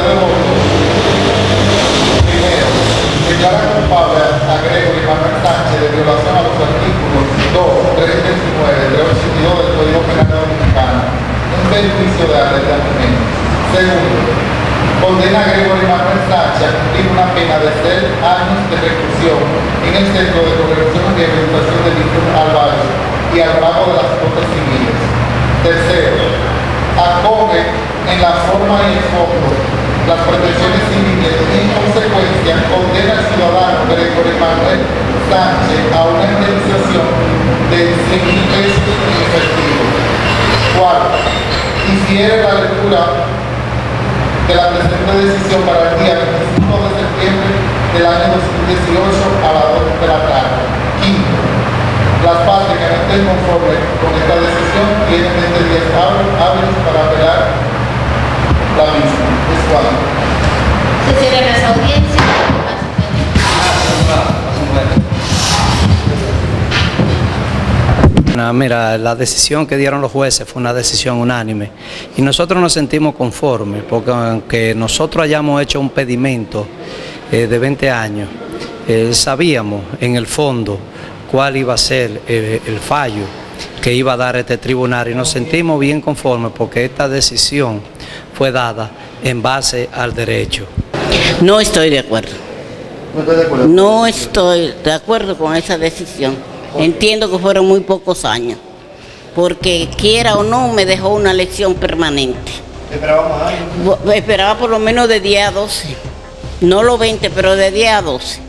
de. Primero, declara culpable a Gregory Manuel Sánchez de violación a los artículos 2, 319, 382 del Código Penal Dominicano, un perjuicio de alerta Segundo, condena a Gregory Manuel Sánchez a cumplir una pena de 6 años de reclusión en el Centro de Corrección y Rehabilitación de Víctor Álvarez y al pago de las cuotas civiles. Tercero, acoge en la forma y el fondo las pretensiones civiles en consecuencia condena al ciudadano Gregory Manuel Sánchez a una indemnización de 100 mil pesos en efectivo. Cuarto, hiciera la lectura de la presente decisión para el día 25 de septiembre del año 2018 a las 2 de la tarde. Quinto, las partes que no estén conformes con esta decisión tienen 20 días hábiles Mira, la decisión que dieron los jueces fue una decisión unánime y nosotros nos sentimos conformes porque aunque nosotros hayamos hecho un pedimento eh, de 20 años, eh, sabíamos en el fondo cuál iba a ser el, el fallo que iba a dar este tribunal y nos sentimos bien conformes porque esta decisión fue dada en base al derecho. No estoy de acuerdo. ¿No está de acuerdo? No estoy de acuerdo con esa decisión. Entiendo que fueron muy pocos años, porque quiera o no me dejó una lección permanente. Esperábamos años. Bo- Esperaba por lo menos de 10 a 12, no los 20, pero de 10 a 12.